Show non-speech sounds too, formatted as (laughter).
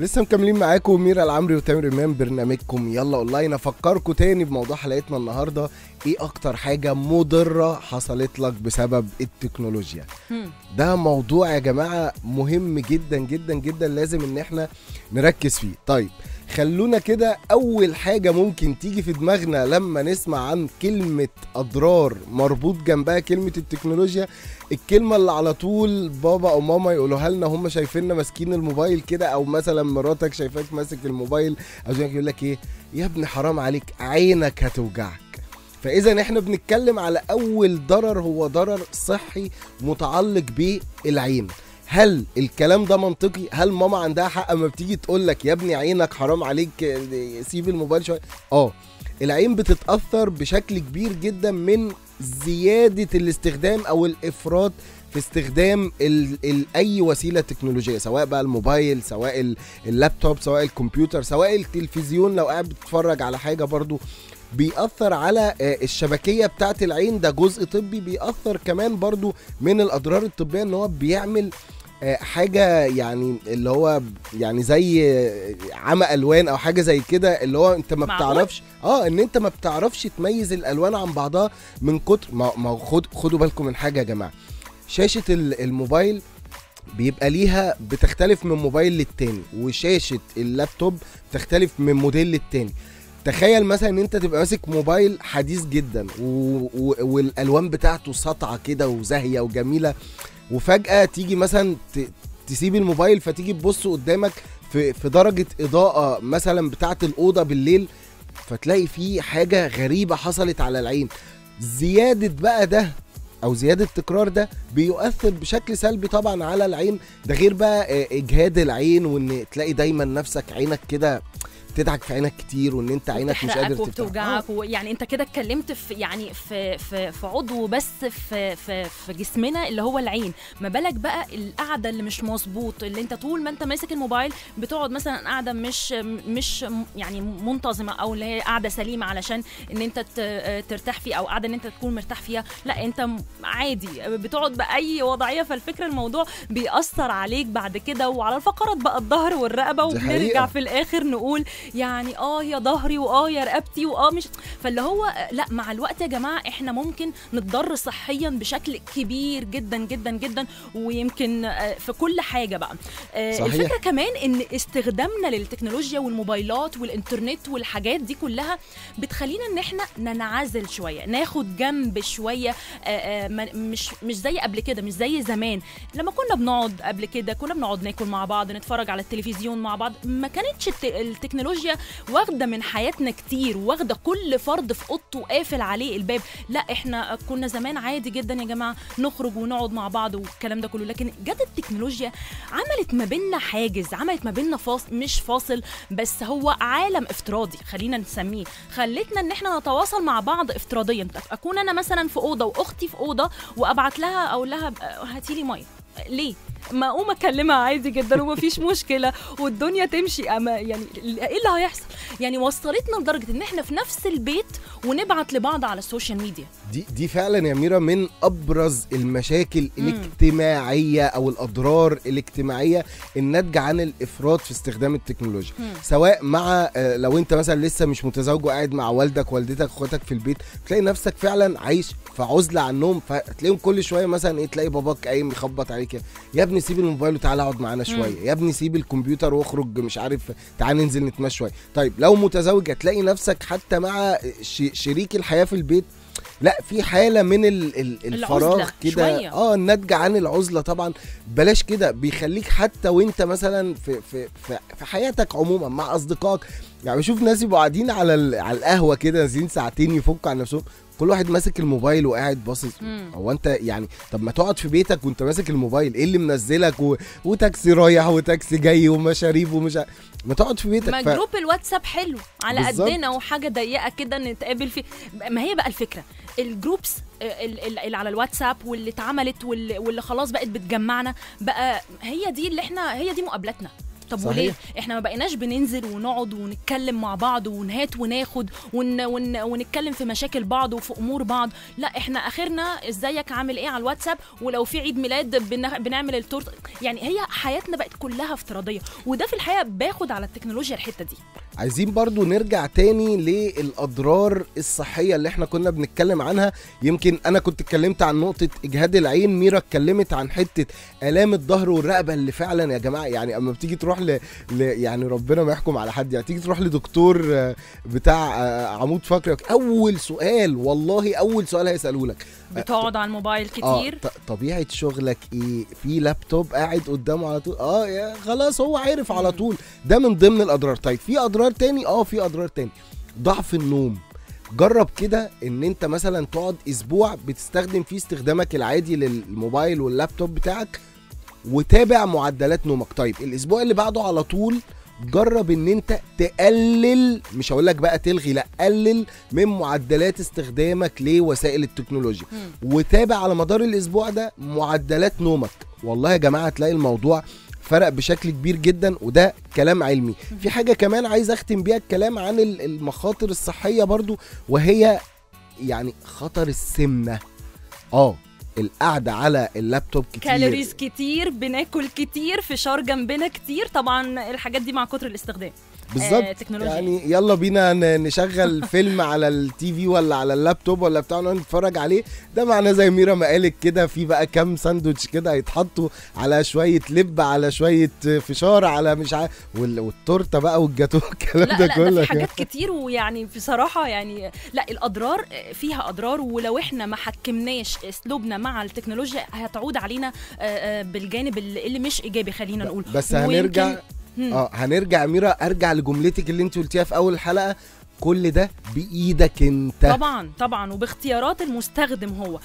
لسه مكملين معاكم ميرا العمري وتامر امام برنامجكم. يلا أونلاين. أفكركم تاني بموضوع حلقتنا النهارده. إيه أكتر حاجة مضرة حصلت لك بسبب التكنولوجيا. ده موضوع يا جماعة مهم جدا جدا جدا لازم إن إحنا نركز فيه. طيب خلونا كده أول حاجة ممكن تيجي في دماغنا لما نسمع عن كلمة أضرار مربوط جنبها كلمة التكنولوجيا الكلمة اللي على طول بابا أو ماما يقولوها لنا هم شايفيننا ماسكين الموبايل كده أو مثلا مراتك شايفاك ماسك الموبايل أو يقول لك إيه يا ابني حرام عليك عينك هتوجعك. فاذا إحنا بنتكلم على أول ضرر هو ضرر صحي متعلق بالعين. هل الكلام ده منطقي؟ هل ماما عندها حق أما بتيجي تقول لك يا ابني عينك حرام عليك سيب الموبايل شوية؟ آه. العين بتتأثر بشكل كبير جدا من زيادة الاستخدام أو الإفراط في استخدام ال ال أي وسيلة تكنولوجية سواء بقى الموبايل سواء ال- اللابتوب سواء الكمبيوتر سواء التلفزيون. لو قاعد بتتفرج على حاجة برضو بيأثر على آه، الشبكية بتاعت العين ده جزء طبي. بيأثر كمان برضو من الأضرار الطبية إن هو بيعمل آه، حاجة يعني اللي هو يعني زي عمى ألوان أو حاجة زي كده اللي هو أنت ما؟ بتعرفش آه إن أنت ما بتعرفش تميز الألوان عن بعضها من كتر ما ما خد خدوا بالكم من حاجة يا جماعة. شاشة ال- الموبايل بيبقى ليها بتختلف من موبايل للتاني وشاشة اللابتوب تختلف من موديل للتاني. تخيل مثلا إن أنت تبقى ماسك موبايل حديث جدا و... و... والألوان بتاعته ساطعة كده وزاهية وجميلة. وفجأة تيجي مثلا. تسيب الموبايل فتيجي تبص قدامك في في درجة إضاءة مثلا بتاعة الأوضة بالليل فتلاقي في حاجة غريبة حصلت على العين زيادة بقى ده أو زيادة التكرار ده بيؤثر بشكل سلبي طبعا على العين ده غير بقى إجهاد العين وإن تلاقي دايما نفسك عينك كده بتدعك في عينك كتير وإن أنت عينك مش قادر تفتح. وبتوجعك ويعني أنت كده اتكلمت في يعني في في في عضو بس في في في جسمنا اللي هو العين. ما بالك بقى القعدة اللي مش مظبوط اللي أنت طول ما أنت ماسك الموبايل بتقعد مثلا قاعدة مش مش يعني منتظمة أو اللي هي قاعدة سليمة علشان إن أنت ترتاح فيها أو قاعدة إن أنت تكون مرتاح فيها. لا أنت عادي بتقعد بأي وضعية. فالفكرة الموضوع بيأثر عليك بعد كده. وعلى الفقرات بقى الظهر والرقبة وبنرجع. في الآخر نقول يعني آه يا ظهري وآه يا رقبتي وآه مش فاللي هو لأ مع الوقت يا جماعة إحنا ممكن نتضر صحيا بشكل كبير جدا جدا جدا ويمكن آه، في كل حاجة بقى آه، صحيح. الفكرة كمان إن استخدامنا للتكنولوجيا والموبايلات والإنترنت والحاجات دي كلها بتخلينا إن إحنا ننعزل شوية ناخد جنب شوية آه، مش مش زي قبل كده مش زي زمان لما كنا بنقعد قبل كده كنا بنقعد ناكل مع بعض نتفرج على التلفزيون مع بعض ما كانتش الت- التكنولوجيا واخدة من حياتنا كتير واخدة كل فرد في أوضته قافل عليه الباب. لا إحنا كنا زمان عادي جدا يا جماعة نخرج ونقعد مع بعض والكلام ده كله. لكن جت التكنولوجيا عملت ما بيننا حاجز عملت ما بيننا فاصل مش فاصل بس هو عالم افتراضي خلينا نسميه. خلتنا إن إحنا نتواصل مع بعض افتراضيا. أكون أنا مثلا في أوضة وأختي في أوضة وأبعت لها أقول لها هاتي لي مية. ليه؟ ما أقوم أكلمها عادي جدا ومفيش مشكلة. والدنيا تمشي. أما يعني إيه اللي هيحصل؟ يعني وصلتنا لدرجة إن إحنا في نفس البيت ونبعت لبعض على ال social media. دي دي فعلا يا ميرا من أبرز المشاكل. الاجتماعية أو الأضرار الاجتماعية الناتجة عن الإفراط في استخدام التكنولوجيا. مم. سواء مع آه، لو أنت مثلا لسه مش متزوج وقاعد مع والدك والدتك أخواتك في البيت تلاقي نفسك فعلا عايش في عزلة عنهم فتلاقيهم كل شوية مثلا إيه تلاقي باباك قايم يخبط عليك. يا ابني سيب الموبايل وتعالى اقعد معانا شوية. يا ابني سيب الكمبيوتر واخرج مش عارف تعال ننزل نتمشى شوية. طيب لو متزوج هتلاقي نفسك حتى مع شريك الحياة في البيت. لا في حالة من ال ال الفراغ كده. آه الناتجه عن العزلة طبعا. بلاش كده بيخليك حتى وانت مثلا في في في, في حياتك عموما مع أصدقائك. يعني بشوف ناس يبقوا قاعدين على على القهوة كده نازلين ساعتين يفكوا عن نفسهم. كل واحد ماسك الموبايل وقاعد باصص. هو انت يعني طب ما تقعد في بيتك وانت ماسك الموبايل إيه اللي منزلك؟ و... وتاكسي رايح وتاكسي جاي ومشاريب ومش ع- ما تقعد في بيتك. ما ف... group الواتساب حلو على. قدنا وحاجة ضيقة كده نتقابل فيه. ما هي بقى الفكرة ال groups ال- ال- اللي على الواتساب واللي اتعملت واللي, واللي خلاص بقت بتجمعنا بقى هي دي اللي إحنا هي دي مقابلاتنا. طب صحيح. وليه إحنا ما بقيناش بننزل ونقعد ونتكلم مع بعض ونهات وناخد ون ون ونتكلم في مشاكل بعض وفي أمور بعض. لا إحنا آخرنا إزيك عامل إيه على الواتساب؟ ولو في عيد ميلاد بن... بنعمل التورت يعني هي حياتنا بقت كلها افتراضية وده في الحقيقة باخد على التكنولوجيا الحتة دي. عايزين برضو نرجع تاني للأضرار الصحية اللي إحنا كنا بنتكلم عنها. يمكن أنا كنت اتكلمت عن نقطة إجهاد العين ميرا اتكلمت عن حتة آلام الظهر والرقبة اللي فعلا يا جماعة يعني أما بتيجي تروح ل... ل... يعني ربنا ما يحكم على حد يعني تيجي تروح لدكتور آه، بتاع آه، عمود فقري أول سؤال والله أول سؤال هيسألوه لك بتقعد على الموبايل كتير؟ ط- طبيعة شغلك إيه؟ في لابتوب قاعد قدامه على طول؟ آه يا خلاص هو عارف على طول. ده من ضمن الأضرار. طيب في أضرار تاني؟ آه في أضرار تاني. ضعف النوم. جرب كده إن أنت مثلا تقعد أسبوع بتستخدم فيه استخدامك العادي للموبايل واللابتوب بتاعك وتابع معدلات نومك. طيب الأسبوع اللي بعده على طول جرب إن أنت تقلل مش هقول لك بقى تلغي لأ قلل من معدلات استخدامك لوسائل التكنولوجيا. وتابع على مدار الأسبوع ده معدلات نومك. والله يا جماعة تلاقي الموضوع فرق بشكل كبير جدا وده كلام علمي. في حاجة كمان عايز أختم بيها الكلام عن ال- المخاطر الصحية برضو وهي يعني خطر السمنة. آه القعدة على اللابتوب كتير. calories كتير بناكل كتير فشار جنبنا كتير. طبعا الحاجات دي مع كتر الاستخدام. بالظبط آه،. يعني يلا بينا نشغل (laughs) فيلم على ال TV ولا على اللابتوب ولا بتاع نقعد نتفرج عليه ده معناه زي ميرا ما قالت كده في بقى كام ساندوتش كده هيتحطوا على شوية لب على شوية فشار على مش عارف وال- والتورتة بقى والجاتو (laughs) الكلام لا ده لا كله ده في حاجات كتير ويعني بصراحة يعني لا الأضرار فيها أضرار ولو إحنا ما حكمناش أسلوبنا مع التكنولوجيا هتعود علينا آه، آه، بالجانب اللي مش إيجابي خلينا نقول بس هنرجع. آه هنرجع ميرا ارجع لجملتك اللي انت قلتيها في اول الحلقة كل ده بإيدك انت. طبعا طبعا وباختيارات المستخدم هو.